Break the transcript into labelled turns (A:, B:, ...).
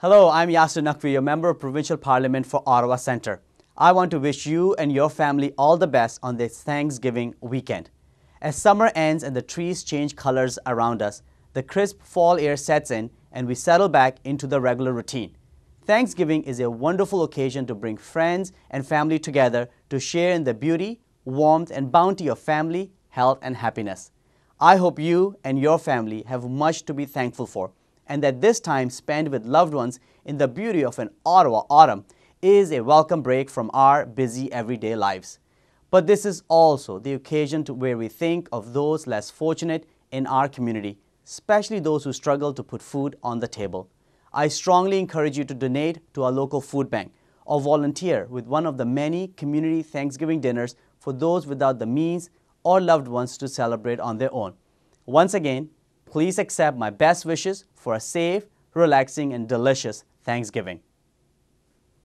A: Hello, I'm Yasir Naqvi, a member of Provincial Parliament for Ottawa Centre. I want to wish you and your family all the best on this Thanksgiving weekend. As summer ends and the trees change colors around us, the crisp fall air sets in and we settle back into the regular routine. Thanksgiving is a wonderful occasion to bring friends and family together to share in the beauty, warmth, and bounty of family, health, and happiness. I hope you and your family have much to be thankful for, and that this time spent with loved ones in the beauty of an Ottawa autumn is a welcome break from our busy everyday lives. But this is also the occasion to where we think of those less fortunate in our community, especially those who struggle to put food on the table. I strongly encourage you to donate to our local food bank or volunteer with one of the many community Thanksgiving dinners for those without the means or loved ones to celebrate on their own. Once again, please accept my best wishes for a safe, relaxing, and delicious Thanksgiving.